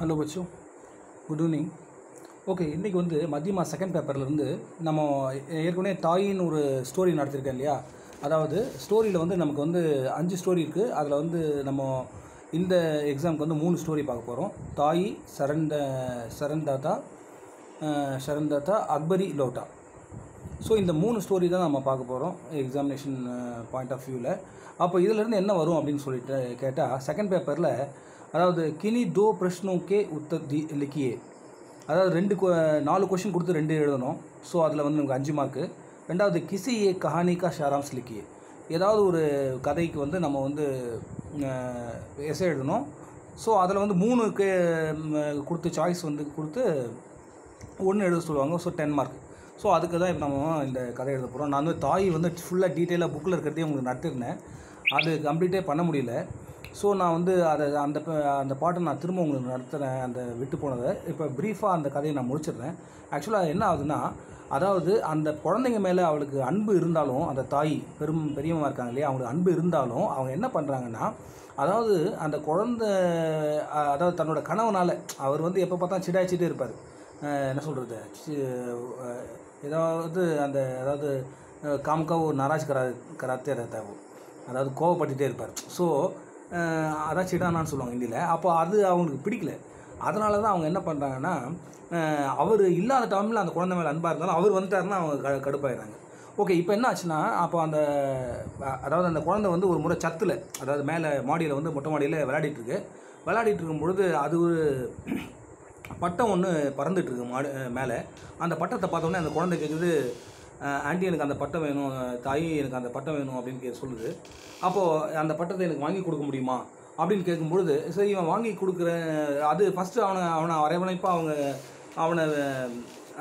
Hello பச்சு good evening okay இன்றைக்கி வந்து மத்தியமா second பேப்பர்லேருந்து நம்ம ஏற்கனவே தாயின்னு ஒரு ஸ்டோரி நடத்திருக்கேன் இல்லையா? அதாவது ஸ்டோரியில் வந்து நமக்கு வந்து அஞ்சு ஸ்டோரி இருக்குது அதில் வந்து நம்ம இந்த எக்ஸாமுக்கு வந்து மூணு ஸ்டோரி பார்க்க போகிறோம் தாயி சரண்ட சரண்தாத்தா சரண்தாத்தா அக்பரி லோட்டா. ஸோ இந்த மூணு ஸ்டோரி தான் நம்ம பார்க்க போகிறோம் எக்ஸாமினேஷன் பாயிண்ட் ஆஃப் வியூவில் அப்போ இதிலேருந்து என்ன வரும் அப்படின்னு சொல்லிட்டு கேட்டால் செகண்ட் பேப்பரில் அதாவது கினி தோ பிரஷ்னோக்கே உத்தர் தி லிக்கியே. அதாவது ரெண்டு கொ- நாலு கொஷின் கொடுத்து ரெண்டு எழுதணும். ஸோ அதில் வந்து நமக்கு அஞ்சு மார்க்கு ரெண்டாவது கிசி ஏ கஹானிகா ஷாராம்ஸ் லிக்கியே. ஏதாவது ஒரு கதைக்கு வந்து நம்ம வந்து எஸ்ஏ எழுதணும். ஸோ அதில் வந்து மூணு ம், கொடுத்து சாய்ஸ் வந்து கொடுத்து ஒன்று எழுத சொல்லுவாங்க. ஸோ டென் மார்க் ஸோ அதுக்கு தான் இப்போ நம்ம இந்த கதை எழுத போகிறோம் நான் வந்து தாய் வந்து ஃபுல்லாக டீட்டெயிலாக புக்கில் இருக்கிறதே உங்களுக்கு நடத்திருந்தேன் அது கம்ப்ளீட்டே பண்ண முடியல. ஸோ நான் வந்து அதை அந்த அந்த பாட்டை நான் திரும்ப உங்களுக்கு நடத்துகிறேன் அந்த விட்டு போனதை. இப்போ ப்ரீஃபாக அந்த கதையை நான் முடிச்சிடுறேன். ஆக்சுவலாக என்ன ஆகுதுன்னா அதாவது அந்த குழந்தைங்க மேலே அவளுக்கு அன்பு இருந்தாலும் அந்த தாய் பெரும் பெரியம்மா இருக்காங்க இல்லையா அவங்களுக்கு அன்பு இருந்தாலும் அவங்க என்ன பண்ணுறாங்கன்னா அதாவது அந்த குழந்த அதாவது தன்னோட கணவனால் அவர் வந்து எப்போ பார்த்தா சிடாய்ச்சிட்டே இருப்பார். என்ன சொல்கிறது ஏதாவது அந்த அதாவது காம்காவோ நாராஜ் கரா கராத்தே ரத்தாவோ அதாவது கோவப்பட்டுகிட்டே இருப்பார். ஸோ அதான் சிடானான்னு சொல்லுவாங்க ஹிந்தியில் அப்போ அது அவங்களுக்கு பிடிக்கல. அதனால தான் அவங்க என்ன பண்ணுறாங்கன்னா அவர் இல்லாத டைமில் அந்த குழந்தை மேலே அன்பாக இருந்தாலும் அவர் வந்துட்டாருன்னா அவங்க க கடுப்பாயிடுறாங்க. ஓகே இப்போ என்ன ஆச்சுன்னா அப்போ அந்த அதாவது அந்த குழந்தை வந்து ஒரு முறை சத்தில் அதாவது மேலே மாடியில் வந்து மொட்டை மாடியில் விளையாடிட்டுருக்கு விளையாடிட்டு இருக்கும்பொழுது அது ஒரு பட்டம் ஒன்று பறந்துட்டுருக்கு மாடு மேலே. அந்த பட்டத்தை பார்த்தோன்னே அந்த குழந்தை கேட்குது ஆண்டி எனக்கு அந்த பட்டம் வேணும் தாயி எனக்கு அந்த பட்டம் வேணும் அப்படின்னு கே சொல்லுது. அப்போது அந்த பட்டத்தை எனக்கு வாங்கி கொடுக்க முடியுமா? அப்படின்னு கேட்கும்பொழுது சரி இவன் வாங்கி கொடுக்குற அது ஃபஸ்ட்டு அவனை அவனை அரவணைப்பாக அவங்க அவனை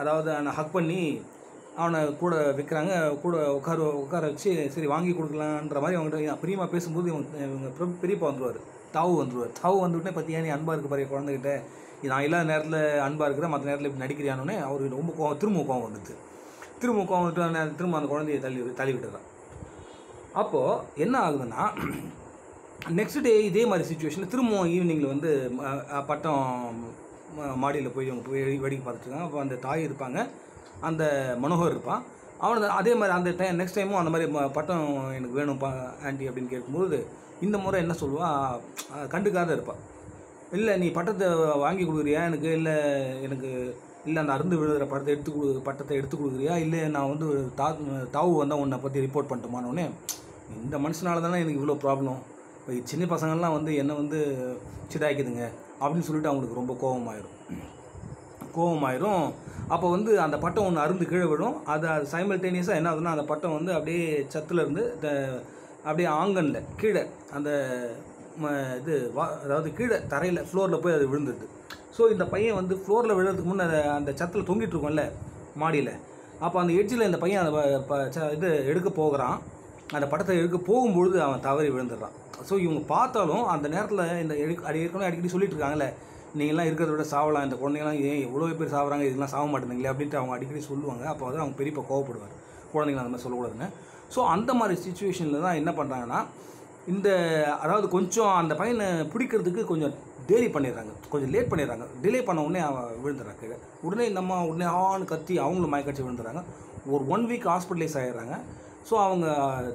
அதாவது அவனை ஹக் பண்ணி அவனை கூட வைக்கிறாங்க. கூட உட்கார உட்கார வச்சு சரி வாங்கி கொடுக்கலான்ற மாதிரி அவங்ககிட்ட பிரியமாக பேசும்போது இவங்க இவங்க பெரியப்பா வந்துடுவார் தாவு வந்துடுவார் தாவு வந்துவிட்டே பார்த்தியா நீ அன்பாக இருக்க பாரு குழந்தைகிட்ட. நான் இல்லாத நேரத்தில் அன்பாக இருக்கிறேன். மற்ற நேரத்தில் இப்படி நடிக்கிறியானோடனே அவருக்கு ரொம்ப கோவம் திரும்ப கோவம் வந்துடுது திரும்ப கோவம் திரும்ப அந்த குழந்தைய தள்ளி தள்ளி விட்டுறான். அப்போது என்ன ஆகுதுன்னா நெக்ஸ்ட் டே இதே மாதிரி சுச்சுவேஷனில் திரும்பவும் ஈவினிங்கில் வந்து பட்டம் மாடியில் போய் அவங்க போய் வெடி- வேடிக்கை அப்போ அந்த தாய் இருப்பாங்க. அந்த மனோகர் இருப்பான். அவனை அதே மாதிரி அந்த டைம் நெக்ஸ்ட் டைமும் அந்த மாதிரி பட்டம் எனக்கு வேணும்ப்பா ஆண்டி அப்படின்னு கேட்கும்போது இந்த முறை என்ன சொல்லுவாள் கண்டுக்காத இருப்பாள் இல்லை நீ பட்டத்தை வாங்கி கொடுக்குறியா? எனக்கு இல்லை எனக்கு இல்லை அந்த அருந்து விழுகிற படத்தை எடுத்து கொடு பட்டத்தை எடுத்து கொடுக்குறியா? இல்லை நான் வந்து தா தாவு வந்தால் உன்னை பற்றி ரிப்போர்ட் பண்ணிட்டோமானோடனே இந்த மனுஷனால தானே எனக்கு இவ்வளோ ப்ராப்ளம் இப்போ சின்ன பசங்கள்லாம் வந்து என்னை வந்து சிதாய்க்குதுங்க அப்படின்னு சொல்லிட்டு அவங்களுக்கு ரொம்ப கோபமாயிரும் கோபமாயிரும் அப்போ வந்து அந்த பட்டம் ஒன்று அருந்து கீழே விழும். அது சைமல்டேனியஸாக என்ன ஆகுதுன்னா அந்த பட்டம் வந்து அப்படியே சத்துலேருந்து த அப்படியே ஆங்கனில் கீழே அந்த ம இது வா அதாவது கீழே தரையில் ஃப்ளோரில் போய் அது விழுந்துடுது ஸோ இந்த பையன் வந்து ஃப்ளோரில் விழுறதுக்கு முன்னே அந்த சத்தில் தொங்கிட்டு இருக்கோம்ல மாடியில். அப்போ அந்த எட்ஜில் இந்த பையன் அந்த ப- ப- ச- இது எடுக்க போகிறான். அந்த படத்தை எடுக்க போகும்பொழுது அவன் தவறி விழுந்துடுறான். ஸோ இவங்க பார்த்தாலும் அந்த நேரத்தில் இந்த எடுக்க அடி ஏற்கனவே அடிக்கடி சொல்லிட்டு இருக்காங்கல்ல நீங்களாம் இருக்கிறத விட சாவலாம். இந்த குழந்தைங்களாம் ஏன் எவ்வளோ பேர் சாவறாங்க? இதெல்லாம் சாக மாட்டேங்குங்களே அப்படின்ட்டு அவங்க அடிக்கடி சொல்லுவாங்க. அப்போ வந்து அவங்க பெரியப்பா கோவப்படுவார். குழந்தைங்க அந்த மாதிரி சொல்லக்கூடாதுன்னு. ஸோ அந்த மாதிரி சுச்சுவேஷனில் தான் என்ன பண்ணுறாங்கன்னா இந்த அதாவது கொஞ்சம் அந்த பையனை பிடிக்கிறதுக்கு கொஞ்சம் டேரி பண்ணிடுறாங்க. கொஞ்சம் லேட் பண்ணிடுறாங்க. டிலே பண்ண உடனே அவன் விழுந்துடுறான் கீழே உடனே நம்ம உடனே ஆன்னு கத்தி அவங்களும் மயக்கடிச்சு விழுந்துடுறாங்க. ஒரு ஒன் வீக் ஹாஸ்பிட்டலைஸ் ஆகிடுறாங்க ஸோ அவங்க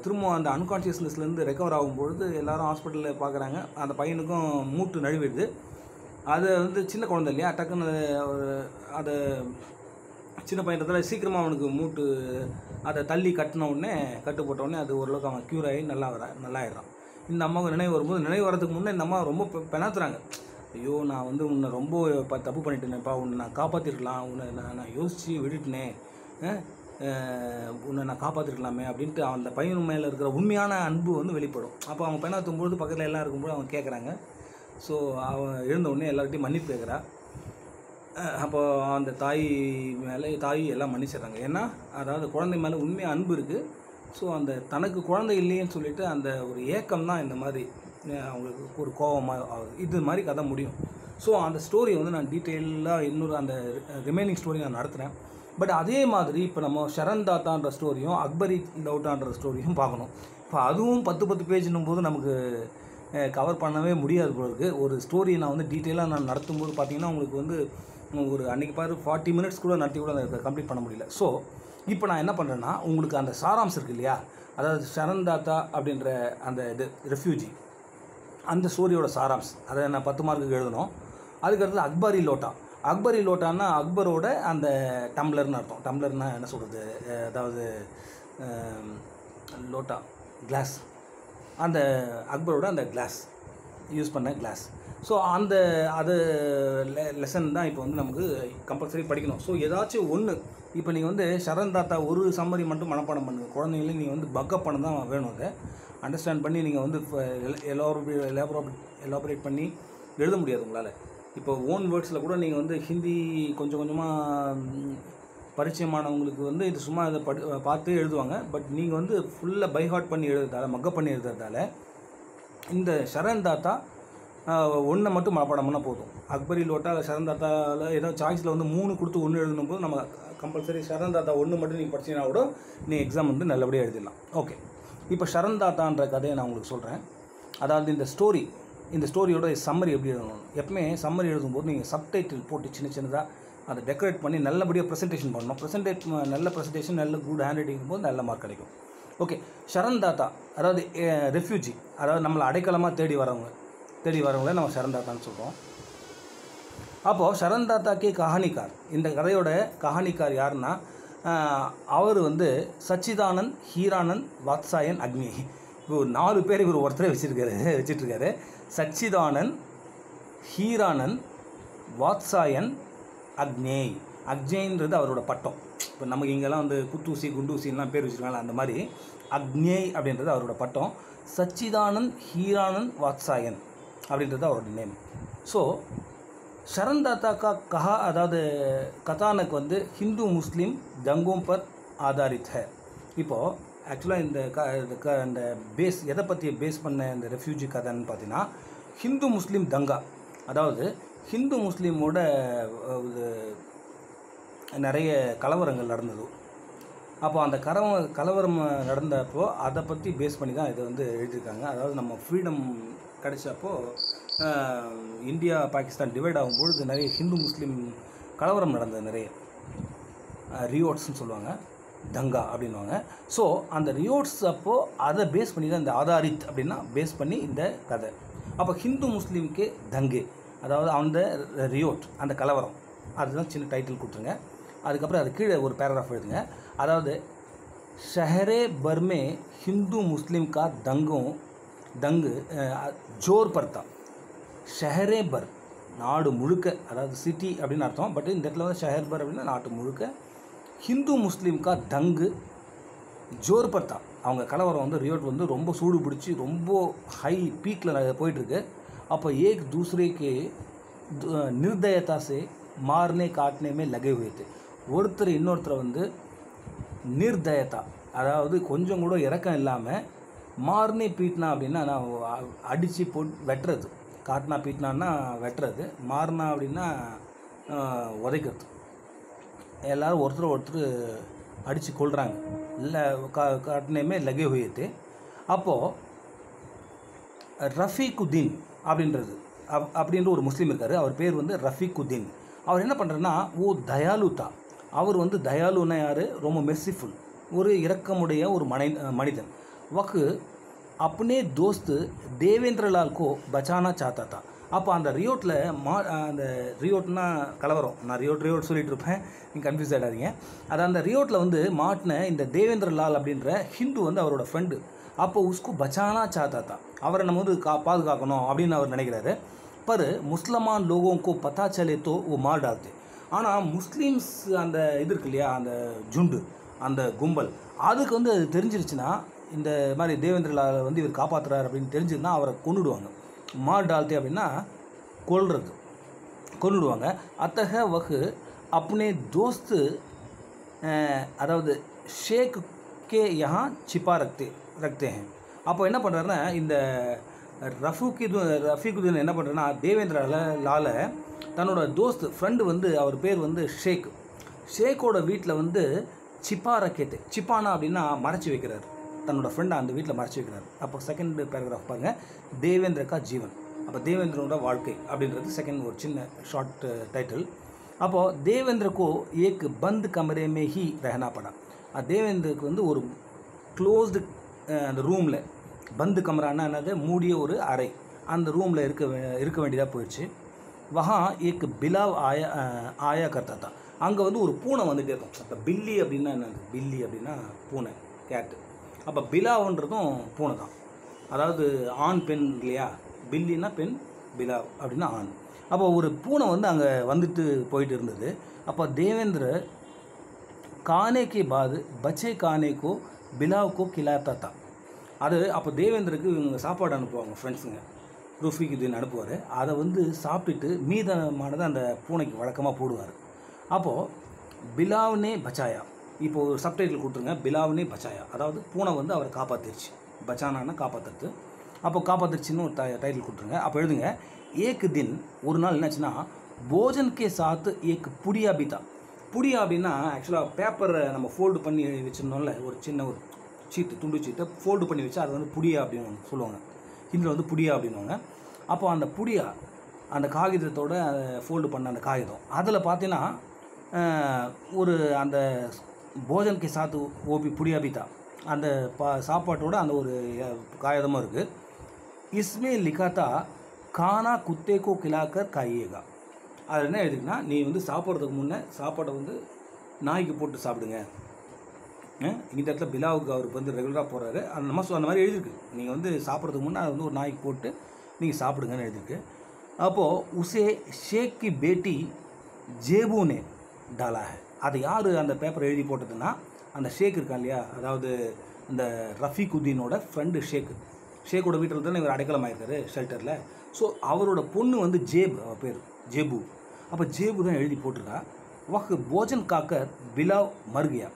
திரும்ப அந்த அன்கான்ஷியஸ்னஸ்லேருந்து ரெக்கவர் ஆகும்பொழுது எல்லாரும் ஹாஸ்பிட்டலில் பார்க்குறாங்க அந்த பையனுக்கும் மூட்டு நழுவிடுது. அது வந்து சின்ன குழந்தை இல்லையா? டக்குன்னு ஒரு அதை சின்ன பையன்றதால சீக்கிரமாக அவனுக்கு மூட்டு அதை தள்ளி கட்டின உடனே கட்டு போட்ட உடனே அது ஓரளவுக்கு அவன் க்யூர் ஆகி நல்லா வர நல்லா ஆயிடுறான். இந்த அம்மாவுக்கு நினைவு வரும்போது நினைவு வரதுக்கு முன்னே இந்த அம்மா ரொம்ப பெணாத்துறாங்க. ஐயோ நான் வந்து உன்னை ரொம்ப தப்பு பண்ணிட்டேனேப்பா. உன்னை நான் காப்பாற்றிருக்கலாம் உன்னை நான் நான் யோசித்து விட்டுட்டேனே. உன்னை நான் காப்பாற்றிருக்கலாமே அப்படின்ட்டு அந்த பையன் மேலே இருக்கிற உண்மையான அன்பு வந்து வெளிப்படும். அப்போ அவங்க பெணாத்தும் பொழுது பக்கத்தில் எல்லாம் இருக்கும்போது அவங்க கேட்குறாங்க ஸோ அவன் எழுந்த உடனே எல்லார்கிட்டையும் மன்னிப்பு கேட்குறா அப்போ அந்த தாய் மேலே தாய் எல்லாம் மன்னிச்சிடுறாங்க. ஏன்னா அதாவது குழந்தை மேலே உண்மையாக அன்பு இருக்குது ஸோ அந்த தனக்கு குழந்தை இல்லையேன்னு சொல்லிட்டு அந்த ஒரு ஏக்கம் தான் இந்த மாதிரி அவங்களுக்கு ஒரு கோபமாக ஆகுது. இது மாதிரி கதை முடியும். ஸோ அந்த ஸ்டோரியை வந்து நான் டீட்டெயிலாக இன்னொரு அந்த ரிமைனிங் ஸ்டோரி நான் நடத்துகிறேன் பட் அதே மாதிரி இப்போ நம்ம ஷரண் தாத்தான்ற ஸ்டோரியும் அக்பரி லவுட்டான்ற ஸ்டோரியும் பார்க்கணும். இப்போ அதுவும் பத்து பத்து பேஜ்னும் போது நமக்கு கவர் பண்ணவே முடியாது போல இருக்குது ஒரு ஸ்டோரியை நான் வந்து டீட்டெயிலாக நான் நடத்தும்போது பார்த்தீங்கன்னா உங்களுக்கு வந்து ஒரு அன்றைக்கி பாரு ஃபார்ட்டி மினிட்ஸ் கூட நடத்தி கூட அதை கம்ப்ளீட் பண்ண முடியல. ஸோ இப்போ நான் என்ன பண்ணுறேன்னா உங்களுக்கு அந்த சாராம்சம் இருக்கு இல்லையா? அதாவது சரண்தாத்தா அப்படின்ற அந்த இது ரெஃப்யூஜி அந்த ஸ்டோரியோட சாராம்ஸ். அதை நான் பத்து மார்க்குக்கு எழுதணும். அதுக்கடுத்து அக்பரி லோட்டா. அக்பரி லோட்டான்னா அக்பரோட அந்த டம்ளர்னு அர்த்தம். டம்ளர்னா என்ன சொல்கிறது அதாவது லோட்டா கிளாஸ் அந்த அக்பரோட அந்த கிளாஸ் யூஸ் பண்ண கிளாஸ் ஸோ அந்த அது லெசன் தான் இப்போ வந்து நமக்கு கம்பல்சரி படிக்கணும். ஸோ ஏதாச்சும் ஒன்று இப்போ நீங்கள் வந்து சரண் தாத்தா ஒரு சம்மரி மட்டும் மனப்பாடம் பண்ணுங்கள் குழந்தைங்களையும் நீங்கள் வந்து பக்கப் பண்ண தான் வேணும் அதை. அண்டர்ஸ்டாண்ட் பண்ணி நீங்கள் வந்து எலாபரேட் எலாபரேட் எலாபரேட் பண்ணி எழுத முடியாது உங்களால். இப்போ ஓன் வேர்ட்ஸில் கூட நீங்கள் வந்து ஹிந்தி கொஞ்சம் கொஞ்சமாக பரிச்சயமானவங்களுக்கு வந்து இது சும்மா இதை படி பார்த்து எழுதுவாங்க. பட் நீங்கள் வந்து ஃபுல்லாக பைஹார்ட் பண்ணி எழுதுறதால மக்கப் பண்ணி எழுதுறதால இந்த சரண் தாத்தா ஒன்றை மட்டும் மனப்பாடம் பண்ணால் போதும். அக்பரி லோட்டா சரண் தாத்தாவில் ஏதோ சாய்ஸில் வந்து மூணு கொடுத்து ஒன்று எழுதணும் போது நம்ம கம்பல்சரி சரண் தாத்தா ஒன்று மட்டும் நீங்கள் படிச்சீங்கன்னா கூட நீ எக்ஸாம் வந்து நல்லபடியாக எழுதிடலாம். ஓகே இப்போ சரண் தாத்தான்ற கதையை நான் உங்களுக்கு சொல்கிறேன் அதாவது இந்த ஸ்டோரி இந்த ஸ்டோரியோட சம்மரி எப்படி எழுதணும்? எப்பவுமே சம்மரி எழுதும்போது நீங்கள் சப்டைட்டில் போட்டு சின்ன சின்னதாக அதை டெக்கரேட் பண்ணி நல்லபடியாக ப்ரெசன்டேஷன் பண்ணணும். ப்ரெசன்டேட் நல்ல ப்ரெசன்டேஷன் நல்ல குட் ஹேண்ட் ரைட்டிங் போது நல்ல மார்க் கிடைக்கும். ஓகே சரண் தாத்தா அதாவது ரெஃப்யூஜி அதாவது நம்மளை அடைக்கலமாக தேடி வரவங்க தேடி வரவங்கள நம்ம சரண் தாத்தான்னு சொல்கிறோம் அப்போது சரண் தாத்தாக்கே கஹானிக்கார் இந்த கதையோட கஹானிக்கார் யாருன்னா அவர் வந்து சச்சிதானந்த் ஹீரானந்த் வாத்சாயன் அக்னி. இப்போ ஒரு நாலு பேர் இவர் ஒருத்தரே வச்சிருக்காரு வச்சிட்ருக்காரு. சச்சிதானந்த் ஹீரானந்த் வாத்சாயன் அக்னேய் அக்னேன்றது அவரோட பட்டம். இப்போ நமக்கு இங்கெல்லாம் வந்து குத்தூசி குண்டூசின்லாம் பேர் வச்சுருக்காங்களா அந்த மாதிரி. அக்னேய் அப்படின்றது அவரோட பட்டம். சச்சிதானந்த் ஹீரானந்த் வாத்சாயன் அப்படின்றது அவரோட நேம் ஸோ சரண் தாத்தா கா கஹா அதாவது கதானக் வந்து ஹிந்து முஸ்லீம் தங்கோம் பர் ஆதாரித் ஹை. இப்போது ஆக்சுவலாக இந்த க இந்த க இந்த பேஸ் எதை பற்றி பேஸ் பண்ண இந்த ரெஃப்யூஜி கதைன்னு பார்த்தீங்கன்னா ஹிந்து முஸ்லீம் தங்கா. அதாவது ஹிந்து முஸ்லீமோட இது நிறைய கலவரங்கள் நடந்தது. அப்போ அந்த கலவ கலவரம் நடந்தப்போ அதை பற்றி பேஸ் பண்ணி தான் இதை வந்து எழுதியிருக்காங்க. அதாவது நம்ம ஃப்ரீடம் கிடைச்சப்போ இந்தியா பாகிஸ்தான் டிவைட் ஆகும்பொழுது நிறைய ஹிந்து முஸ்லீம் கலவரம் நடந்தது நிறைய. ரியோட்ஸ்னு சொல்லுவாங்க. தங்கா அப்படின்வாங்க ஸோ அந்த ரியோட்ஸ் அப்போது அதை பேஸ் பண்ணி தான் இந்த ஆதாரித் அப்படின்னா பேஸ் பண்ணி இந்த கதை. அப்போ ஹிந்து முஸ்லீம்க்கு தங்கு. அதாவது அந்த ரியோட் அந்த கலவரம். அதுதான் சின்ன டைட்டில் கொடுத்துருங்க. அதுக்கப்புறம் அது கீழே ஒரு பேராகிராஃப் எழுதுங்க. அதாவது ஷஹரே பர்மே ஹிந்து முஸ்லீம் கா தங்கும் தங்கு ஜோர் பர்த்தா. ஷஹரே பர் நாடு முழுக்க அதாவது சிட்டி அப்படின்னு அர்த்தம். பட் இந்த இடத்துல வந்து ஷஹர் பர் அப்படின்னா நாட்டு முழுக்க. ஹிந்து முஸ்லீம்கா தங்கு ஜோர் பர்த்தா. அவங்க கலவரம் வந்து ரியோட் வந்து ரொம்ப சூடு பிடிச்சி ரொம்ப ஹை பீக்கில் போயிட்டுருக்கு. அப்போ ஏக் தூசரேக்கு நிர்தயத்தா சே மார்னே காட்டினேமே லகை வைத்து ஒருத்தர் இன்னொருத்தரை வந்து நிர்தயத்தா. அதாவது கொஞ்சம் கூட இறக்கம் இல்லாமல் மார்னே பீட்னா அப்படின்னா நான் அடித்து போட் வெட்டுறது. காட்டினா பீட்னான்னா வெட்டுறது. மாறினா அப்படின்னா உதைக்கிறது. எல்லோரும் ஒருத்தர் ஒருத்தர் அடித்து கொள்கிறாங்க இல்லை கா காட்டினையுமே லகே ஹுயத்து. அப்போது ரஃபீக்குதீன் அப்படின்றது. அப் அப்படின்ற ஒரு முஸ்லீம் இருக்கார். அவர் பேர் வந்து ரஃபீக்குதீன். அவர் என்ன பண்ணுறாருன்னா ஓ தயாலுதா அவர் வந்து தயாலுன்னா யார்? ரொம்ப மெர்சிஃபுல் ஒரு இரக்கமுடைய ஒரு மனை மனிதன். வக்கு अपने दोस्त தேவேந்திரலால் கோ பச்சானா சாத்தா தா அப்போ அந்த ரியோட்டில் மா அந்த ரியோட்னா கலவரம் நான் ரியோட் ரியோட் சொல்லிட்டு இருப்பேன் நீங்கள் கன்ஃபியூஸ் ஆகிடாதீங்க அது அந்த ரியோட்டில் வந்து மாட்டின இந்த தேவேந்திர லால் அப்படின்ற ஹிந்து வந்து அவரோட ஃப்ரெண்டு அப்போ உஸ்கு பச்சானா சாத்தா தா அவரை நம்ம வந்து கா பாதுகாக்கணும் அப்படின்னு அவர் நினைக்கிறாரு பர் முஸ்லமான் லோகோங்கோ பத்தா சலே தோ ஓ மார் டால்தே ஆனால் முஸ்லீம்ஸ் அந்த இது இருக்கு இல்லையா அந்த ஜுண்டு அந்த கும்பல் அதுக்கு வந்து அது தெரிஞ்சிருச்சுன்னா இந்த மாதிரி தேவேந்திரலால் வந்து இவர் காப்பாற்றுறாரு அப்படின்னு தெரிஞ்சதுன்னா அவரை கொண்டுடுவாங்க மார் டால்தே அப்படின்னா கொல்றது கொண்டுடுவாங்க அத்தக வகு அப்னே தோஸ்து அதாவது ஷேக் கே யஹா சிப்பா ரக்தே ரக்தே. அப்போ என்ன பண்ணுறாருன்னா இந்த ரஃபுக்கிது ரஃபீக்குதீன் என்ன பண்ணுறேன்னா தேவேந்திரால லால தன்னோட தோஸ்து ஃப்ரெண்டு வந்து அவர் பேர் வந்து ஷேக். ஷேக்கோட வீட்டில் வந்து சிப்பா ரக்கெட்டு சிப்பானா அப்படின்னா மறைச்சி வைக்கிறார். தன்னோட ஃப்ரெண்டை அந்த வீட்டில் மறைச்சி வைக்கிறார். அப்போ செகண்ட் பேராகிராஃப் பாருங்கள் தேவேந்திரக்கா ஜீவன். அப்போ தேவேந்திரனோட வாழ்க்கை அப்படின்றது செகண்ட் ஒரு சின்ன ஷார்ட் டைட்டில் அப்போது தேவேந்திர கோ ஏக் பந்த் கமரே மே ஹி ரெஹனா படம் தேவேந்திரக்கு வந்து ஒரு க்ளோஸ்டு uh, அந்த ரூமில் பந்து கமரான்னா என்னது? மூடிய ஒரு அறை. அந்த ரூமில் இருக்க வே- இருக்க வேண்டியதாக போயிடுச்சு. வஹா ஏக் பிலாவ் ஆயா ஆயா கர்த்தா தான் அங்கே வந்து ஒரு பூனை வந்துகிட்டே இருக்கும். அப்போ பில்லி அப்படின்னா என்னது? பில்லி அப்படின்னா பூனை கேட்டு. அப்போ பிலாவுன்றதும் பூனை தான். அதாவது ஆண் பெண் இல்லையா? பில்லினா பெண் பிலா அப்படின்னா ஆண். அப்போ ஒரு பூனை வந்து அங்கே வந்துட்டு போயிட்டு இருந்தது. அப்போ தேவேந்திர கானே கே பாது பச்சே கானேக்கோ பிலாவுக்கோ கிலாத்தா தான் அது அப்போ தேவேந்திரக்கு இவங்க சாப்பாடு அனுப்புவாங்க ஃப்ரெண்ட்ஸுங்க ரூஃபிக்கு இதுன்னு அனுப்புவார். அதை வந்து சாப்பிட்டுட்டு மீதமானதை அந்த பூனைக்கு வழக்கமாக போடுவார். அப்போது பிலாவ்னே பச்சாயா இப்போ ஒரு சப்டைட்டில் கொடுத்துருங்க பிலாவ்னே பச்சாயா அதாவது பூனை வந்து அவரை காப்பாற்றிருச்சு பச்சானான்னா காப்பாற்றுறது அப்போ காப்பாற்றுச்சுன்னு ஒரு டைட்டில் கொடுத்துருங்க. அப்போ எழுதுங்க ஏக்கு தின் ஒரு நாள் என்னாச்சுன்னா போஜன்கே சாத்து ஏக்கு புடியா பிதா புடியா அப்படின்னா ஆக்சுவலாக பேப்பரை நம்ம ஃபோல்டு பண்ணி வச்சிருந்தோம்ல ஒரு சின்ன ஒரு சீட்டு துண்டு சீட்டை ஃபோல்டு பண்ணி வச்சா அது வந்து புடியா அப்படின்னு சொல்லுவாங்க. ஹிந்தியில் வந்து புடியா அப்படின்னுவாங்க. அப்போ அந்த புடியா அந்த காகிதத்தோட ஃபோல்டு பண்ண அந்த காகிதம். அதில் பார்த்தீங்கன்னா ஒரு அந்த போஜன் கே சாத்து ஓபி புடியா பிதா அந்த பா சாப்பாட்டோட அந்த ஒரு அஹ், இருக்குது இஸ்மே லிகாத்தா கானா குத்தேகோ கிலாக்கர் காயேகா. அதில் என்ன எழுதுக்குன்னா நீ வந்து சாப்பிட்றதுக்கு முன்னே சாப்பாடை வந்து நாய்க்கு போட்டு சாப்பிடுங்க. இந்த இடத்துல பிலாவுக்கு அவருக்கு வந்து ரெகுலராக போகிறாரு அந்த நம்ம சொ- அந்த மாதிரி எழுதிருக்கு நீங்கள் வந்து சாப்பிட்றதுக்கு முன்னே அதை வந்து ஒரு நாய்க்கு போட்டு நீங்கள் சாப்பிடுங்கன்னு எழுதிருக்கு அப்போது உசே ஷேக் கி பேட்டி ஜேபூனே டாலா ஹை. அதை யார் அந்த பேப்பரை எழுதி போட்டதுன்னா அந்த ஷேக் இருக்கா இல்லையா? அதாவது இந்த ரஃபீக்குதீனோட ஃப்ரெண்டு ஷேக். ஷேக்கோட வீட்டில் தானே இவர் அடைக்கலம் ஆயிருக்காரு ஷெல்டரில் ஸோ அவரோட பொண்ணு வந்து ஜேப் அவ பேர் ஜேபு. அப்போ ஜேபு தான் எழுதி போட்டிருக்கா. வஹ் போஜன் காக்கர் பிலாவ் மருகியா.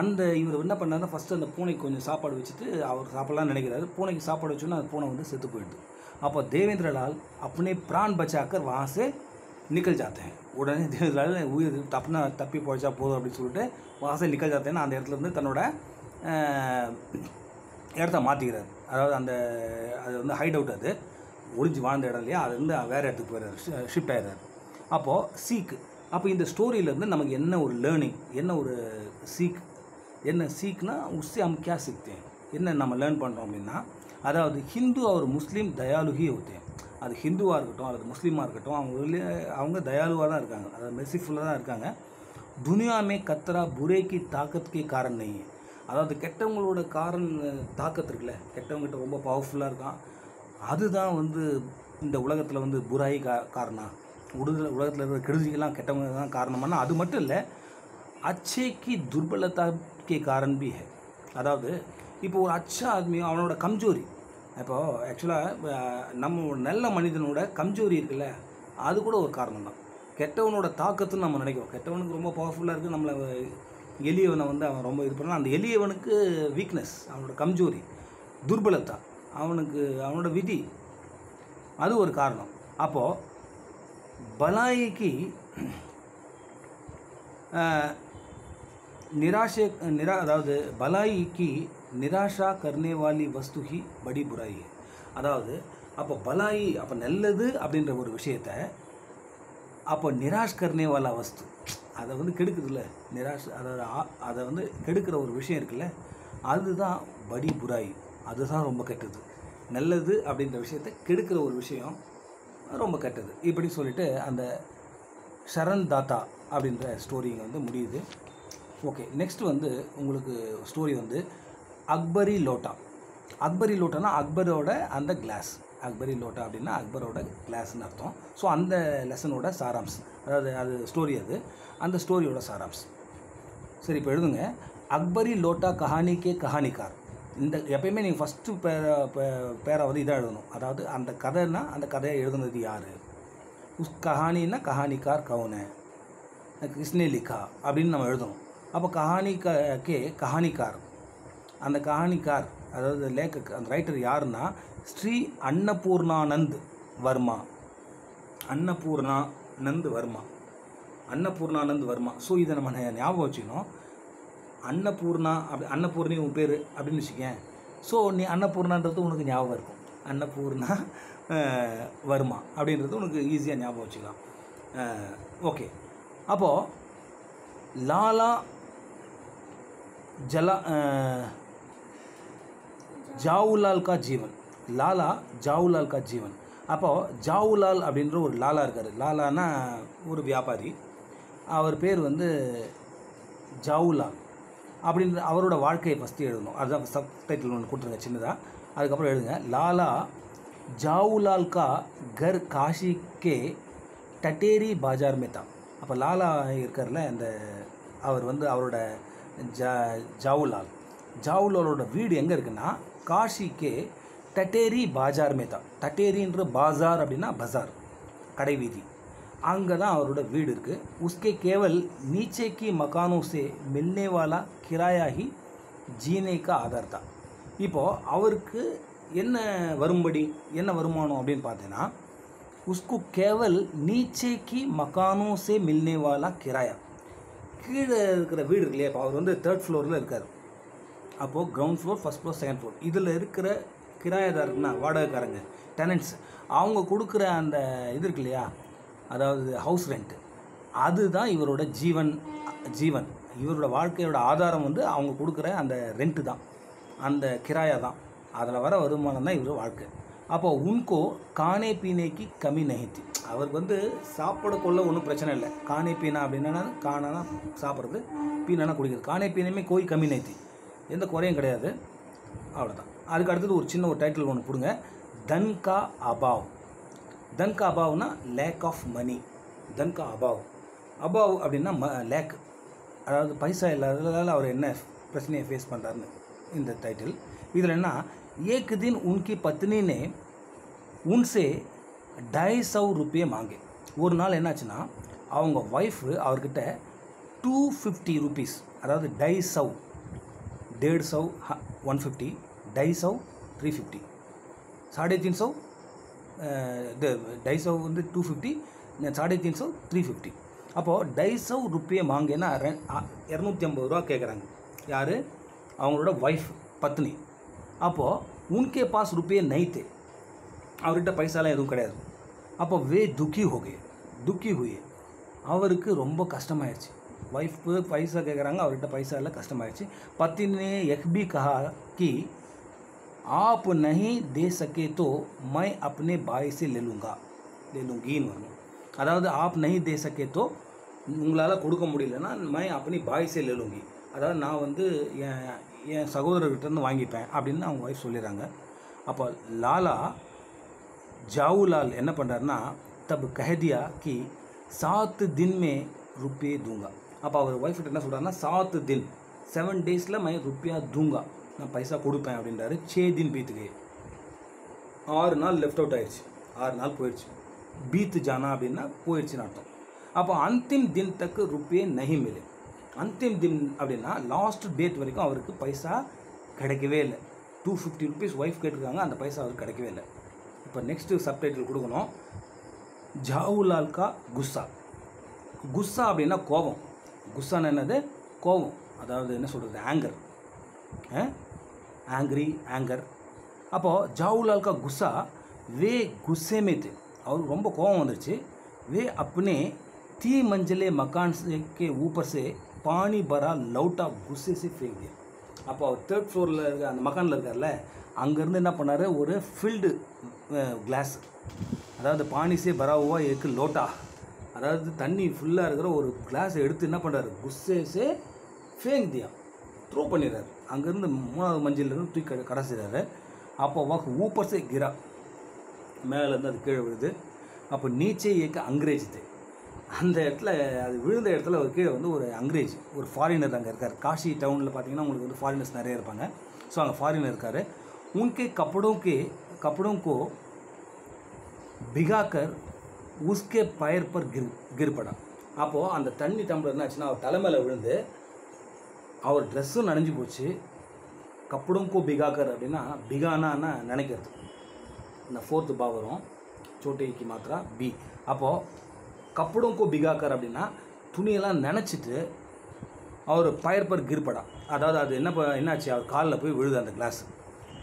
அந்த இவர் என்ன பண்ணாருன்னா ஃபஸ்ட்டு அந்த பூனை கொஞ்சம் சாப்பாடு வச்சுட்டு அவர் சாப்பிடலாம் நினைக்கிறாரு. பூனைக்கு சாப்பாடு வச்சோன்னா அந்த பூனை வந்து செத்து போயிடுது. அப்போ தேவேந்திரலால் அப்படின்னே பிரான் பச்சாக்கர் வாசே நிக்கல் ஜாத்தேன் உடனே இதனால உயிர் தப்புனா தப்பி பழைச்சா போதும் அப்படின்னு சொல்லிட்டு வாசல் நிக்கல் சாத்தேன்னு அந்த இடத்துல இருந்து தன்னோட இடத்த மாற்றிக்கிறார் அதாவது அந்த அது வந்து ஹைட் அவுட் அது. ஒளிஞ்சு வாழ்ந்த இடம் இல்லையா? அது வந்து வேறு இடத்துக்கு போயிடுறாரு. ஷிஃப்ட் ஆகிடுறாரு அப்போது சீக் அப்போ இந்த ஸ்டோரியிலேருந்து நமக்கு என்ன ஒரு லேர்னிங் என்ன ஒரு சீக் என்ன சீக்னா உஸ்ஸே அம் கே என்ன நம்ம லேர்ன் பண்ணுறோம் அப்படின்னா அதாவது ஹிந்து அவர் முஸ்லீம் தயாலுகி ஹோத்தேன் அது ஹிந்துவாக இருக்கட்டும் அல்லது முஸ்லீமாக இருக்கட்டும் அவங்க அவங்க தயாலுவாக தான் இருக்காங்க. அதாவது மெர்சிஃபுல்லாக தான் இருக்காங்க. துனியா கத்தரா புரேக்கு தாக்கத்துக்கே காரணம் நெய் அதாவது கெட்டவங்களோட காரண தாக்கத்து இருக்குல்ல கெட்டவங்ககிட்ட ரொம்ப பவர்ஃபுல்லாக இருக்கான். அதுதான் வந்து இந்த உலகத்தில் வந்து புராயி கா காரணம். உடுதல உலகத்தில் இருக்கிற கெடுதிகள்லாம் கெட்டவங்க தான் காரணமானா அது மட்டும் இல்லை அச்சேக்கு துர்பலத்தாக்கே காரணம் பி. அதாவது இப்போ ஒரு அச்சா ஆத்மி அவனோட கம்ஜோரி இப்போது ஆக்சுவலாக நம்ம நல்ல மனிதனோட கம்ஜோரி இருக்குல்ல அது கூட ஒரு காரணம் தான் கெட்டவனோட தாக்கத்துன்னு நம்ம நினைக்கிறோம். கெட்டவனுக்கு ரொம்ப பவர்ஃபுல்லாக இருக்குது நம்மளை எளியவனை வந்து அவன் ரொம்ப இது பண்ணால் அந்த எளியவனுக்கு வீக்னஸ் அவனோட கம்ஜோரி துர்பலத்தா அவனுக்கு அவனோட விதி அது ஒரு காரணம். அப்போது பலாயிக்கு நிராசை நிரா அதாவது பலாயிக்கு நிராஷா கர்னேவாலி வஸ்துகி படி புராயி. அதாவது அப்போ பலாயி அப்போ நல்லது அப்படின்ற ஒரு விஷயத்த அப்போ நிராஷ் கர்னேவாலா வஸ்து. அதை வந்து கெடுக்குதுல்ல நிராஷ் அதாவது அதை வந்து கெடுக்கிற ஒரு விஷயம் இருக்குல்ல அதுதான் படி புராயி. அதுதான் ரொம்ப கெட்டது. நல்லது அப்படின்ற விஷயத்த கெடுக்கிற ஒரு விஷயம் ரொம்ப கெட்டது. இப்படி சொல்லிட்டு அந்த ஷரண் தாத்தா அப்படின்ற ஸ்டோரிங்க வந்து முடியுது. ஓகே நெக்ஸ்ட் வந்து உங்களுக்கு ஸ்டோரி வந்து அக்பரி லோட்டா. அக்பரி லோட்டானா அக்பரோட அந்த கிளாஸ். அக்பரி லோட்டா அப்படின்னா அக்பரோட கிளாஸ்னு அர்த்தம். ஸோ அந்த லெசனோட சாராம்ஸ். அதாவது அது ஸ்டோரி அது. அந்த ஸ்டோரியோட சாராம்ஸ். சரி இப்போ எழுதுங்க. அக்பரி லோட்டா கஹானிக்கே கஹானிக்கார் இந்த எப்பயுமே நீங்கள் ஃபஸ்ட்டு பேரா பே- வந்து இதாக எழுதணும். அதாவது அந்த கதைன்னா அந்த கதையை எழுதுனது யார்? உஸ் கஹானின்னா கஹானிக்கார் கவுன. கிஸ்னே அப்படின்னு நம்ம எழுதணும். அப்போ கஹானி கே கஹானிக்கார் அந்த கஹானிக்கார் அதாவது லேखक அந்த ரைட்டர் யாருன்னா ஸ்ரீ அன்னபூர்ணானந்த் வர்மா. அன்னபூர்ணானந்த் வர்மா. அன்னபூர்ணானந்த் வர்மா. ஸோ இதை நம்ம ஞாபகம் வச்சுக்கணும். அன்னபூர்ணா அப்படி அன்னபூர்ணி உன் பேர் அப்படின்னு வச்சுக்கேன். ஸோ நீ அன்னபூர்ணான்றது உனக்கு ஞாபகம் இருக்கும். அன்னபூர்ணா வர்மா வருமா அப்படின்றது உனக்கு ஈஸியாக ஞாபகம் வச்சுக்கலாம். ஓகே அப்போது லாலா ஜலா ஜாவுலால் கா ஜீவன். லாலா ஜாவுலால் கா ஜீவன். அப்போது ஜாவுலால் அப்படின்ற ஒரு லாலா இருக்கார். லாலானா ஒரு வியாபாரி. அவர் பேர் வந்து ஜாவுலால். அப்படின்ற அவரோட வாழ்க்கையை ஃபஸ்ட்டு எழுதணும். அதுதான் சப் டைட்டில் ஒன்று கொடுத்துருங்க சின்னதாக அதுக்கப்புறம் எழுதுங்க. லாலா ஜாவுலால் கா கர் காஷி கே டட்டேரி பாஜார் மேத்தா. அப்போ லாலா இருக்கார்ல அந்த அவர் வந்து அவரோட ஜா ஜாவுலால். ஜாவுலாலோட வீடு எங்கே இருக்குன்னா காஷிக்கே டட்டேரி பாஜார் மே டட்டேரின்ற பாஜார் அப்படின்னா பஜார் கடை வீதி. அங்கே தான் அவரோட வீடு இருக்குது உஸ்கே கேவல் நீச்சே கி மில்னேவாலா கிராயாகி ஜீனேக்கா ஆதார் தான் இப்போது அவருக்கு என்ன வரும்படி என்ன வருமானம் அப்படின்னு பார்த்தீங்கன்னா உஸ்கு கேவல் நீச்சே கி மில்னேவாலா கிராயா. கீழே இருக்கிற வீடு இருக்கு இல்லையா இப்போ அவர் வந்து தேர்ட் ஃப்ளோரில் இருக்கார். அப்போது ground floor first floor second floor இதில் இருக்கிற கிராயதாருக்குன்னா வாடகைக்காரங்க டெனன்ட்ஸ் அவங்க கொடுக்குற அந்த இது இருக்கு இல்லையா? அதாவது ஹவுஸ் ரெண்ட் அதுதான் இவரோட ஜீவன் ஜீவன். இவரோட வாழ்க்கையோட ஆதாரம் வந்து அவங்க கொடுக்குற அந்த ரெண்ட்டு தான். அந்த கிராயா தான். அதில் வர வருமானம் தான் இவர் வாழ்க்கை. அப்போ உன்கோ கானே பீனேக்கு கம்மி நகித்தி அவருக்கு வந்து சாப்பிட கொள்ள ஒன்றும் பிரச்சனை இல்லை. கானே பீனா அப்படின்னா காணானா சாப்பிட்றது பீனானா குடிக்கிறது. கானே பீனையுமே கோய் கம்மி நைத்தி எந்த குறையும் கிடையாது. அவ்வளோதான் அதுக்கு அடுத்தது ஒரு சின்ன ஒரு டைட்டில் ஒன்று கொடுங்க தன்கா அபாவ். தன்கா அபாவ்னா லேக் ஆஃப் மணி தன்கா அபாவ். அபாவ் அப்படின்னா ம லேக் அதாவது பைசா இல்லாததால் அவர் என்ன பிரச்சனையை ஃபேஸ் பண்ணுறாருன்னு இந்த டைட்டில் இதில் என்ன? ஏக் தின் உன்கி பத்னினே உன்சே டை சவ் ருப்பியே மாங்கே. ஒரு நாள் என்னாச்சுன்னா அவங்க ஒய்ஃபு அவர்கிட்ட டூ ஃபிஃப்டி ருபீஸ் அதாவது டை சவ் डेढ़ सौ वन फिफ्टी ढाई सौ த்ரீ ஃபிஃப்டி साढ़े तीन सौ இது ढाई सौ வந்து டூ ஃபிஃப்டி साढ़े तीन सौ த்ரீ ஃபிஃப்டி அப்போது ढाई सौ रुपये மாங்கேன்னா ரெ இரநூத்தி ஐம்பது ரூபா கேட்குறாங்க யார் அவங்களோட ஒய்ஃப் பத்னி அப்போது உன்கே பாஸ் ருப்பியே நைத்தே அவர்கிட்ட பைசாலாம் எதுவும் கிடையாது அப்போ வே துக்கி ஹோகே துக்கி ஹுயே அவருக்கு ரொம்ப கஷ்டமாயிடுச்சு ஒய்ஃப் பைசா கேட்குறாங்க அவர்கிட்ட பைசா இல்லை கஷ்டமாயிடுச்சு. பத்தினே எஹ்பி கஹா கி ஆப் नहीं தே सके तो मैं अपने भाई से ले लूँगा அதாவது ஆப் நஹி தே சக்கே தோ உங்களால் கொடுக்க முடியலன்னா மை அப்படி பாய்ஸே லெலுங்கி அதாவது நான் வந்து என் என் சகோதரர்கிட்டருந்து வாங்கிப்பேன் அப்படின்னு அவங்க ஒய்ஃப் சொல்லிடுறாங்க. அப்போ லாலா ஜாவுலால் என்ன பண்ணுறாருன்னா தப் கஹதியா கி சாத்து தின்மே ருப்பே தூங்கா. அப்போ அவர் ஒய்ஃப் என்ன சொல்கிறாருன்னா சாத் தின். செவன் டேஸில் மை ருப்பியா தூங்கா. நான் பைசா கொடுப்பேன் அப்படின்றாரு. சே தின் பீத்துக்கு. ஆறு நாள் லெஃப்ட் அவுட் ஆயிடுச்சு. ஆறு நாள் போயிடுச்சு. பீத்து ஜானா அப்படின்னா போயிடுச்சுன்னு அர்த்தம். அப்போ அந்திம் தின் தக்கு ருப்பியே நகி மிலே. அந்திம் தின் அப்படின்னா லாஸ்ட் டேட் வரைக்கும் அவருக்கு பைசா கிடைக்கவே இல்லை. டூ ஃபிஃப்டி ருபீஸ் ஒய்ஃப் கேட்டிருக்காங்க அந்த பைசா அவருக்கு கிடைக்கவே இல்லை. இப்போ நெக்ஸ்ட்டு சப்டைட்டில் கொடுக்கணும். ஜாவுலால் கா குஸ்ஸா. குஸ்ஸா அப்படின்னா கோபம். குஸ்ஸான்னு என்னது கோபம் அதாவது என்ன சொல்கிறது ஆங்கர் ஆங்கிரி ஆங்கர் அப்போது ஜாவுலால் கா குஸ்ஸா வே குஸ்ஸே में थे அவருக்கு ரொம்ப கோபம் வந்துருச்சு வே अपने ती मंजिले मकान से के ऊपर से पानी भरा लौटा गुस्से से फेंक दिया அப்போ அவர் தேர்ட் ஃப்ளோரில் இருக்க அந்த மக்கானில் இருக்கார்ல அங்கேருந்து என்ன பண்ணார் ஒரு ஃபில்டு கிளாஸ் அதாவது பானிசே பராவா இருக்கு லோட்டா அதாவது தண்ணி ஃபுல்லாக இருக்கிற ஒரு கிளாஸை எடுத்து என்ன பண்ணுறாரு குஸ்ஸேஸே ஃபேங் தியா த்ரோ பண்ணிடுறாரு. அங்கேருந்து மூணாவது மஞ்சள்லேருந்து தூக்கி கடைசிடுறாரு அப்போ வாக்கு ஊப்பர்ஸே கிரா. மேலேருந்து அது கீழே விழுது. அப்போ நீச்சே இயக்க அங்கிரேஜ்து அந்த இடத்துல அது விழுந்த இடத்துல ஒரு கீழே வந்து ஒரு அங்கிரேஜ் ஒரு ஃபாரினர் அங்கே இருக்கார். காஷி டவுனில் பார்த்தீங்கன்னா உங்களுக்கு வந்து ஃபாரினர்ஸ் நிறைய இருப்பாங்க. ஸோ அங்கே ஃபாரினர் இருக்கார். உன்கே கப்படோக்கே கப்படோங்கோ பிகாக்கர் உஸ்கே பயர்பர் கிர் கிருப்படம். அப்போது அந்த தண்ணி டம்ளர் என்னாச்சுன்னா அவர் தலைமையில் விழுந்து அவர் ட்ரெஸ்ஸும் நனைஞ்சு போச்சு. கப்படங்கோ பிகாக்கர் அப்படின்னா பிகானான்னு நினைக்கிறது. இந்த ஃபோர்த்து பா வரும். சோட்டேக்கு மாத்திரா பி அப்போது கப்படங்கோ பிகாக்கர் அப்படின்னா துணியெல்லாம் நினச்சிட்டு அவர் பயர் பர் அதாவது அது என்ன என்னாச்சு? அவர் காலில் போய் விழுது அந்த கிளாஸ்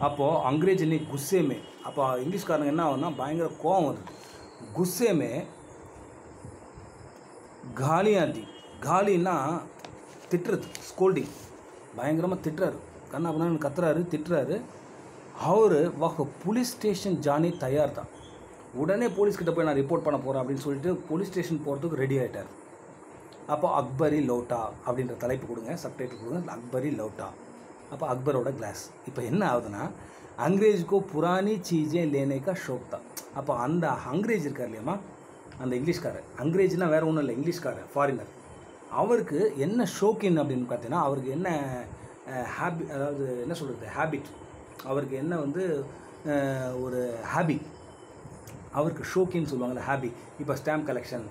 அப்போது அங்கிரேஜ் என்னை குஸ்ஸேமே அப்போ இங்கிலீஷ்காரங்க என்ன ஆகுனா பயங்கர கோவம் வருது. குஸ்ஸேமே காலியாந்தி காலின்னா திட்டுறது ஸ்கோல்டிங் பயங்கரமாக திட்டுறாரு. கண்ணா பண்ணு கத்துறாரு திட்டுறாரு. அவர் வாக போலீஸ் ஸ்டேஷன் ஜானி தயார் தான் உடனே போலீஸ்கிட்ட போய் நான் ரிப்போர்ட் பண்ண போகிறேன் அப்படின்னு சொல்லிட்டு போலீஸ் ஸ்டேஷன் போகிறதுக்கு ரெடி ஆகிட்டார் அப்போ அக்பரி லோட்டா அப்படின்ற தலைப்பு கொடுங்க சப்டைட்டில் கொடுங்க. அக்பரி லோட்டா. அப்போ அக்பரோட கிளாஸ் இப்போ என்ன ஆகுதுன்னா அங்கிரேஜுக்கோ புராணி சீஜே லேனேக்கா ஷோக் தான் அப்போ அந்த அங்கிரேஜ் இருக்கார் இல்லையம்மா? அந்த இங்கிலீஷ்காரர். அங்கிரேஜ்னால் வேறு ஒன்றும் இல்லை இங்கிலீஷ்காரர் ஃபாரினர் அவருக்கு என்ன ஷோக்கின் அப்படின்னு பார்த்தீங்கன்னா அவருக்கு என்ன ஹேபி அதாவது என்ன சொல்கிறது ஹேபிட் அவருக்கு என்ன வந்து ஒரு ஹாபி அவருக்கு ஷோக்கின்னு சொல்லுவாங்கல்ல ஹாபி இப்போ ஸ்டாம்ப் கலெக்ஷன்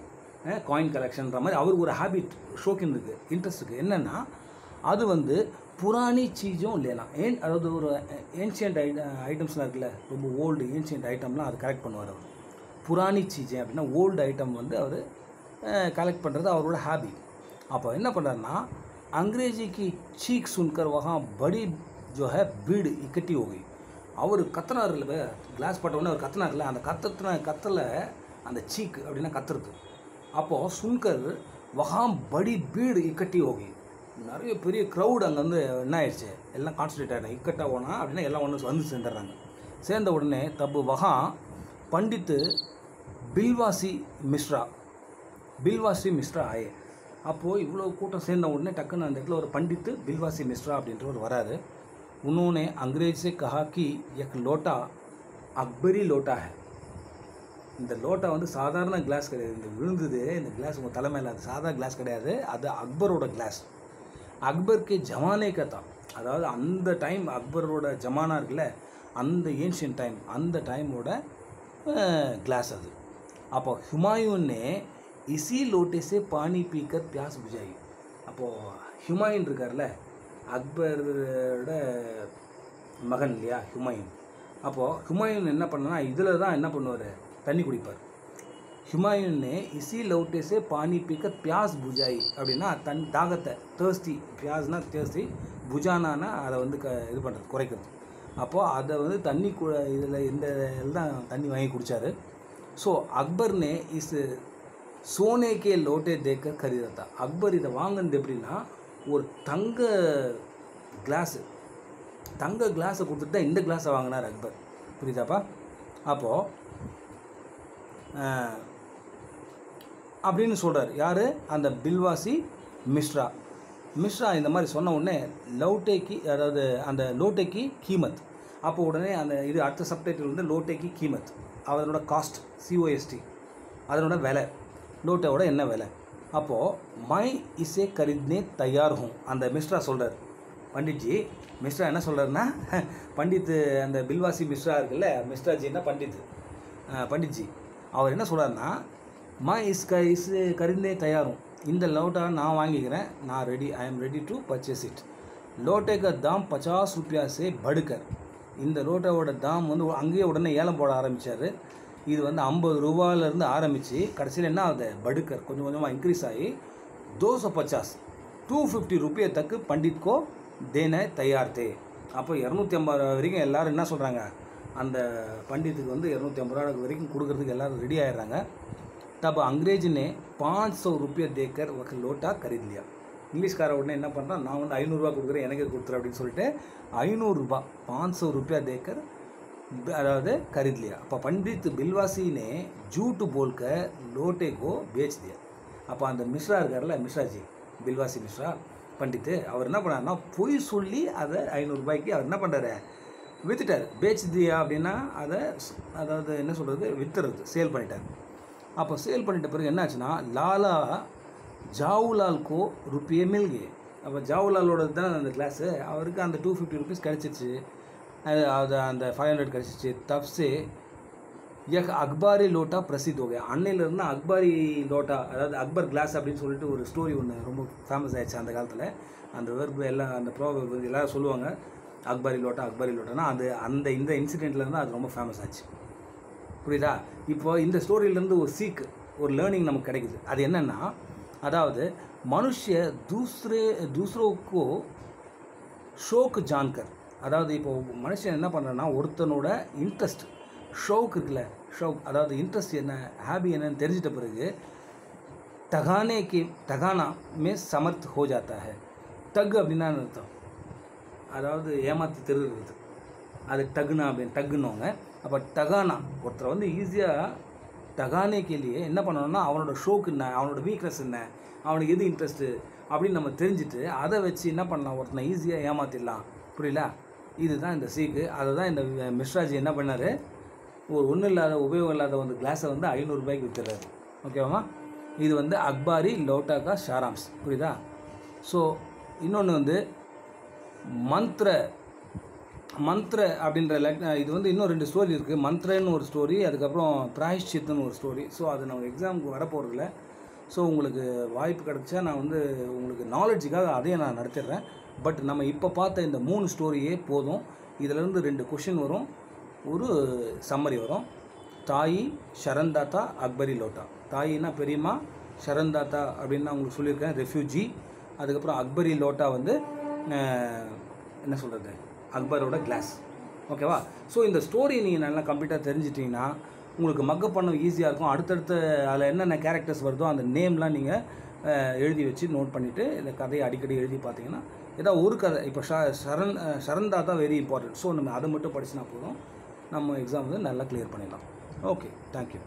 காயின் கலெக்ஷன்ற மாதிரி அவருக்கு ஒரு ஹேபிட் ஷோக்கின் இருக்குது இன்ட்ரெஸ்ட் இருக்குது என்னென்னா அது வந்து புராணி சீஜும் இல்லைனா ஏன் அதாவது ஒரு ஏன்ஷியன்ட் ஐ ஐட்டம்ஸ்லாம் இருக்குல்ல ரொம்ப ஓல்டு ஏன்ஷியன்ட் ஐட்டம்லாம் அது கலெக்ட் பண்ணுவார் அவர் புராணி சீஜே அப்படின்னா ஓல்டு ஐட்டம் வந்து அவர் கலெக்ட் பண்ணுறது அவரோட ஹாபி அப்போ என்ன பண்ணுறாருன்னா अंग्रेजी की चीख सुनकर वहाँ बड़ी जो है भीड़ इकट्ठी हो गई அவர் கத்துனார் இல்லை கிளாஸ் பட்டவுடனே அவர் கத்துனார்ல அந்த கத்துன கத்தல அந்த சீக் அப்படின்னா கத்துறது அப்போது சுன்கர் வகாம் படி பீடு இக்கட்டி ஓகி நிறைய பெரிய க்ரௌட் அங்கேருந்து என்ன ஆயிடுச்சு எல்லாம் கான்சன்ட்ரேட் ஆகிடும் இக்கட்டாக ஓனா அப்படின்னா எல்லாம் ஒன்று வந்து சேர்ந்துடுறாங்க. சேர்ந்த உடனே தப்பு வகா பண்டித்து பில்வாசி மிஸ்ரா பில்வாசி மிஸ்ரா ஆயே. அப்போது இவ்வளோ கூட்டம் சேர்ந்த உடனே டக்குன்னு அந்த இடத்துல ஒரு பண்டித்து பில்வாசி மிஸ்ரா அப்படின்றவர் வராரு. உன்னோனே அங்கிரேஜே கஹா கி எக் லோட்டா அக்பரி லோட்டா ஹே. இந்த லோட்டா வந்து சாதாரண கிளாஸ் கிடையாது. இந்த விழுந்தது இந்த கிளாஸ் உங்கள் தலைமையில் அது சாதா கிளாஸ் கிடையாது. அது அக்பரோட கிளாஸ் அக்பருக்கு ஜமானே கதா. அதாவது அந்த டைம் அக்பரோட ஜமானா இருக்குல்ல அந்த ஏன்ஷியன் டைம் அந்த டைமோட கிளாஸ் அது. அப்போ ஹுமாயூன்னே இசி லோட்டேஸே பானி பீக்கர் பியாஸ் பிஜாயி. அப்போது ஹுமாயூன் இருக்கார்ல அக்பரோட மகன் இல்லையா ஹுமாயூன். அப்போது ஹுமாயூன் என்ன பண்ணனா இதில் தான் என்ன பண்ணுவார்? தண்ணி குடிப்பார். ஹுமாயூன்னே இசி லவுட்டேஸே பானி பீக்க பியாஸ் புஜாய் அப்படின்னா தன் தாகத்தை தேர்ஸ்டி பியாஸ்னா தேர்ஸ்டி புஜானானா அதை வந்து க இது பண்ணுறது குறைக்கிறது. அப்போது அதை வந்து தண்ணி கு இதில் இந்த இதில் தான் தண்ணி வாங்கி குடித்தார் ஸோ அக்பர்னே இஸ் சோனேக்கே லோட்டே தேக்க கரிதத்தா. அக்பர் இதை வாங்கினது எப்படின்னா ஒரு தங்க கிளாஸு தங்க கிளாஸை கொடுத்துட்டு தான் இந்த கிளாஸை வாங்கினார் அக்பர். புரியுதாப்பா? அப்போது அப்படின்னு சொல்கிறார் யார்? அந்த பில்வாசி மிஸ்ரா. மிஸ்ரா இந்த மாதிரி சொன்ன உடனே லவ்டேக்கி அதாவது அந்த லோட்டேக்கி கீமத். அப்போ உடனே அந்த இது அடுத்த சப்டைட்டில் வந்து லோட்டேக்கி கீமத். அதனோட காஸ்ட் சிஓஎஸ்டி அதனோட விலை. லோட்டோட என்ன விலை? அப்போது மை இசே கரித்னே தயார் ஹூம் அந்த மிஸ்ரா சொல்கிறார் பண்டிட்ஜி மிஸ்ரா என்ன சொல்கிறாருன்னா பண்டித்து அந்த பில்வாசி மிஸ்ரா இருக்குல்ல மிஸ்ராஜின்னா பண்டித் பண்டிட்ஜி அவர் என்ன சொல்கிறாருன்னா மா இஸ் க இஸ் கருந்தே தயாரும். இந்த லோட்டா நான் வாங்கிக்கிறேன். நான் ready I am ready to purchase it Lotay தாம் பச்சாஸ் ருப்பியா சே படுக்கர். இந்த லோட்டாவோட தாம் வந்து அங்கேயே உடனே ஏலம் போட ஆரம்பித்தார் இது வந்து ஐம்பது ரூபாயிலேருந்து ஆரம்பித்து கடைசியில் என்ன ஆகுது? படுக்கர். கொஞ்சம் கொஞ்சமாக இன்க்ரீஸ் ஆகி தோசை பச்சாஸ். டூ ஃபிஃப்டி ருப்பியை தக்கு பண்டிட்கோ தேன தயார்த்தே. அப்போ இரநூத்தி ஐம்பது ரூபா வரைக்கும் எல்லோரும் என்ன சொல்கிறாங்க அந்த பண்டித்துக்கு வந்து இரநூத்தி ஐம்பது ரூபா வரைக்கும் கொடுக்குறதுக்கு எல்லோரும் ரெடி ஆகிடுறாங்க तब अंग्रेज ने पाँच सौ रुपये देकर ஒரு லோட்டா खरीद लिया இங்கிலீஷ்கார உடனே என்ன பண்ணுறான் நான் வந்து ஐநூறுரூவா கொடுக்குறேன் எனக்கு கொடுத்துரு அப்படின்னு சொல்லிட்டு ஐநூறுரூபா पाँच सौ रुपया देकर अरावद खरीद அப்போ பண்டித் பில்வாசினே ஜூட்டு போல்க बोलकर लोटे को அப்போ அந்த மிஸ்ரா இருக்கார்ல மிஸ்ராஜி பில்வாசி மிஸ்ரா பண்டித்து அவர் என்ன பண்ணாருன்னா பொய் சொல்லி அதை ஐநூறுரூபாய்க்கு அவர் என்ன பண்ணுறாரு விற்றுட்டார் பேச்சுதியா அப்படின்னா அதை அதாவது என்ன சொல்கிறது விற்றுறது சேல் பண்ணிட்டார். அப்போ சேல் பண்ணிட்ட பிறகு என்னாச்சுன்னா லாலா ஜாவுலால்கோ ருப்பியே மில்கே. அப்போ ஜாவுலாலோட தான் அந்த கிளாஸு அவருக்கு அந்த டூ ஃபிஃப்டி ருபீஸ் கிடச்சிச்சு. அது அது அந்த ஃபைவ் ஹண்ட்ரட் கிடச்சிச்சு. தப்ஸே யக் அக்பாரி லோட்டா பிரசித் ஓகே அன்னையிலேருந்து அக்பாரி லோட்டா அதாவது அக்பர் கிளாஸ் அப்படின்னு சொல்லிட்டு ஒரு ஸ்டோரி ஒன்று ரொம்ப ஃபேமஸ் ஆயிடுச்சு அந்த காலத்தில். அந்த வெர்பு எல்லாம் அந்த ப்ரோ எல்லாரும் சொல்லுவாங்க. அக்பாரி லோட்டா அக்பாரி லோட்டானா அது அந்த இந்த இன்சிடெண்ட்லேருந்து அது ரொம்ப ஃபேமஸ் ஆச்சு. புரியுதா? இப்போ இந்த ஸ்டோரியிலேருந்து ஒரு சீக்கு ஒரு லேர்னிங் நமக்கு கிடைக்குது. அது என்னென்னா அதாவது மனுஷ தூஸ்ரே தூஸ்ரோக்கோ ஷோக்கு ஜான்கர். அதாவது இப்போ மனுஷன் என்ன பண்ணுறன்னா ஒருத்தனோட இன்ட்ரெஸ்ட் ஷோக் இருக்குல்ல ஷோக் அதாவது இன்ட்ரெஸ்ட் என்ன ஹாபி என்னன்னு தெரிஞ்சிட்ட பிறகு தகானே கே தகானா மே சமர்த் ஹோ ஜாத்தா ஹே தக் அப்படின்னா அர்த்தம்? அதாவது ஏமாற்றி திருடுறது. அது டக்குனா அப்படின்னு டக்குன்னவங்க அப்போ டகானா ஒருத்தரை வந்து ஈஸியாக டகானே கேலியே என்ன பண்ணணும்னா அவனோட ஷோக்கு என்ன அவனோட வீக்னஸ் என்ன அவனுக்கு எது இன்ட்ரெஸ்ட்டு அப்படின்னு நம்ம தெரிஞ்சுட்டு அதை வச்சு என்ன பண்ணலாம் ஒருத்தனை ஈஸியாக ஏமாற்றிடலாம் புரியல இதுதான் இந்த சீக்கு அதை தான் இந்த மிஸ்ராஜி என்ன பண்ணார்? ஒரு ஒன்றும் இல்லாத உபயோகம் இல்லாத வந்து கிளாஸை வந்து ஐநூறுரூபாய்க்கு விற்றுறாரு ஓகேவா இது வந்து அக்பாரி லோட்டாக்கா ஷாராம்ஸ். புரியுதா? ஸோ இன்னொன்று வந்து மந்த்ர மந்த்ர அப்படின்ற லெக் இது வந்து இன்னும் ரெண்டு ஸ்டோரி இருக்குது மந்த்ரன்னு ஒரு ஸ்டோரி அதுக்கப்புறம் பிராயஷ்சித்துன்னு ஒரு ஸ்டோரி ஸோ அது நம்ம எக்ஸாமுக்கு வரப்போகிறதில்ல ஸோ உங்களுக்கு வாய்ப்பு கிடைச்சா நான் வந்து உங்களுக்கு நாலேஜுக்காக அதையும் நான் நடத்திடுறேன். பட் நம்ம இப்போ பார்த்த இந்த மூணு ஸ்டோரியே போதும். இதிலேருந்து ரெண்டு கொஷின் வரும். ஒரு சம்மரி வரும். தாயி ஷரந்தாத்தா அக்பரி லோட்டா. தாயின்னா பெரியம்மா ஷரந்தாத்தா அப்படின்னு நான் உங்களுக்கு சொல்லியிருக்கேன். ரெஃப்யூஜி அதுக்கப்புறம் அக்பரி லோட்டா வந்து என்ன சொல்கிறது அக்பரோட கிளாஸ் ஓகேவா ஸோ இந்த ஸ்டோரி நீங்கள் நல்லா கம்ப்ளீட்டாக தெரிஞ்சிட்டிங்கன்னா உங்களுக்கு மக்கப் பண்ண ஈஸியாக இருக்கும். அடுத்தடுத்த அதில் என்னென்ன கேரக்டர்ஸ் வருதோ அந்த நேம்லாம் நீங்கள் எழுதி வச்சு நோட் பண்ணிவிட்டு இந்த கதையை அடிக்கடி எழுதி பார்த்தீங்கன்னா ஏதாவது ஒரு கதை. இப்போ ஷ சரண் சரந்தா தான் வெரி இம்பார்ட்டன்ட் ஸோ நம்ம அதை மட்டும் படிச்சினா போதும். நம்ம எக்ஸாம் வந்து நல்லா கிளியர் பண்ணிடலாம். Okay thank you